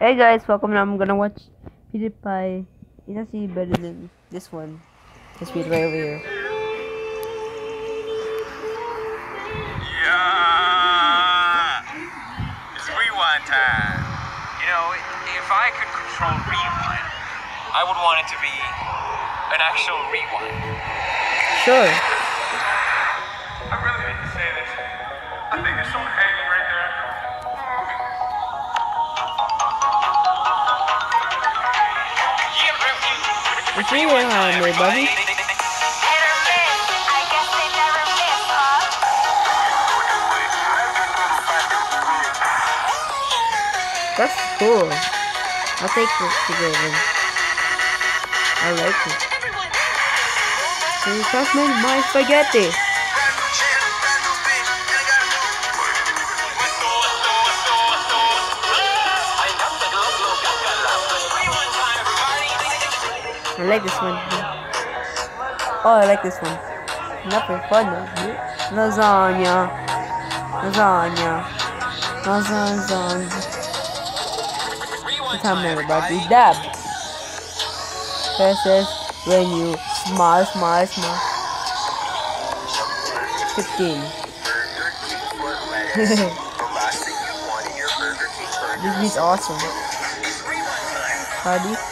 Hey guys, welcome. Now I'm gonna watch PewDiePie. It's actually better than this one. This video right over here. Yeah! It's rewind time. You know, if I could control rewind, I would want it to be an actual rewind. Sure. I really hate to say this. I think there's someone they never miss, huh? That's cool. I'll take this together. I like it. So you toss me my spaghetti. I like this one. Oh, I like this one. Not for fun though. Lasagna. Lasagna. Lasagna. Time everybody dab. Versus when you smile, smile, smile. 15. this beat's awesome. Buddy.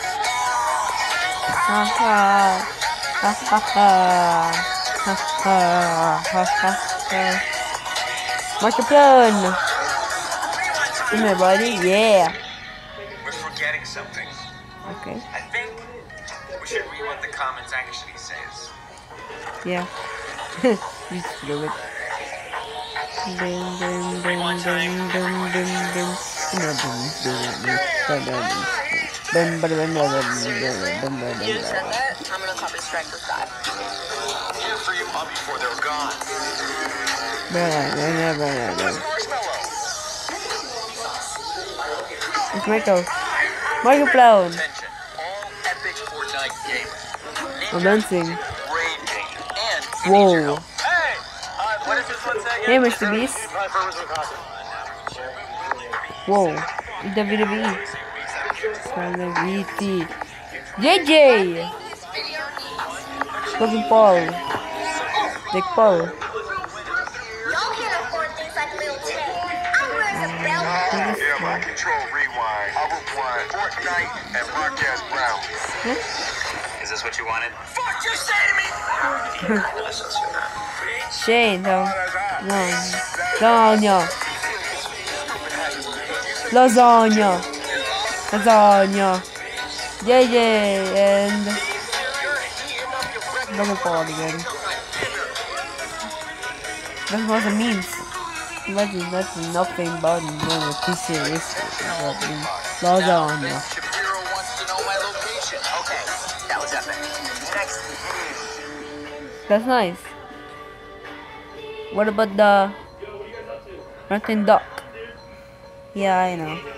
Ha ha. Ha ha ha. Ha ha. Ha ha ha. Microphone. Come here, buddy. Yeah. We're forgetting something. Okay. I think we should read what the comments actually says. Yeah. you it. Ding ding ding ding ding ding ding. No, ding ding ding. Ding ding ding ding ding ding ding ding You said that? I'm gonna copy strike this guy. Here for you all before they're gone. Blah, blah, blah. Marshmello. It's Michael. Fortnite gamers. I'm dancing. Whoa. Hey! Uh, Mr. Beast. Whoa. It's WWE. WWE. JJ! Logan Paul. Jake Paul. Y'all can't afford things like Lil Tay. I'm wearing a mm, belt. Yeah, my control rewind. I would want Fortnite and Marquez Brown. Hmm? Is this what you wanted? Fuck you say to me! Listen to that. Shane, no. No. Lasagna. Lasagna. Lasagna. JJ and Logan Paul again. That's what it means. Imagine that's nothing but no too serious. Lasagna. That was. That's nice. What about the Martin Duck? Yeah, I know.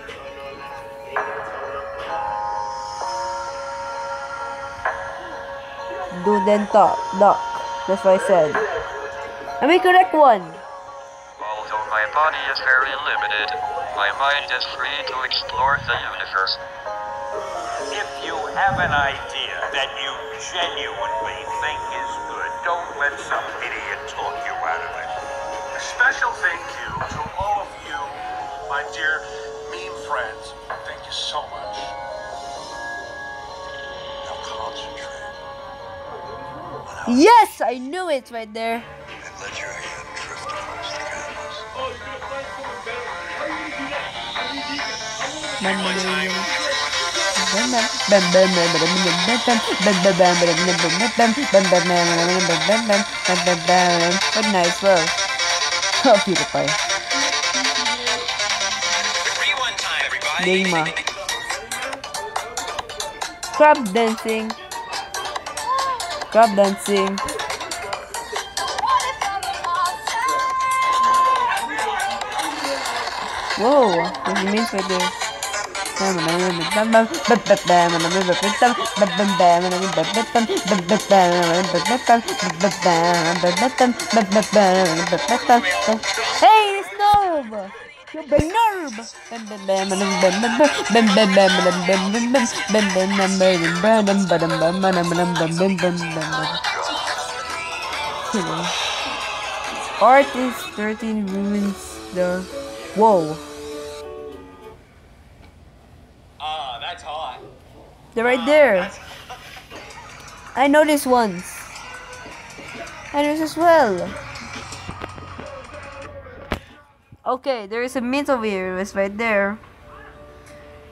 Do then talk, duck. That's what I said. I mean correct one. Although my body is very limited, my mind is free to explore the universe. If you have an idea that you genuinely think is good, don't let some idiot talk you out of it. A special thank you to all of you, my dear meme friends. Thank you so much. Now concentrate Yes, I knew it right there. and let your hand drift across the canvas. What nice world. Oh, PewDiePie. Rewind time, everybody. Game Crab dancing. Crab dancing. Whoa, what do you mean right this? Hey, Snowb! Artist 13 ruins the. Whoa! Ah, that's hot. They're right there. Ah, I know this once. I know this as well. Okay, there is a over here. It's right there.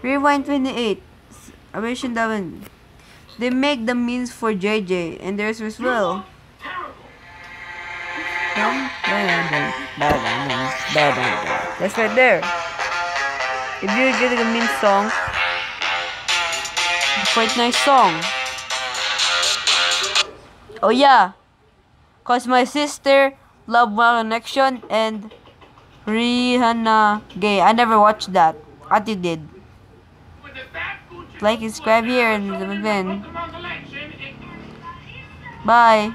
Rewind 28. Operation Diamond. They make the means for JJ, and there's as well. That's right there. If you get the mean song, quite nice song. Oh yeah, cause my sister love One Connection and Rihanna Gay. I never watched that. Ati did. Like and subscribe here and then. Bye.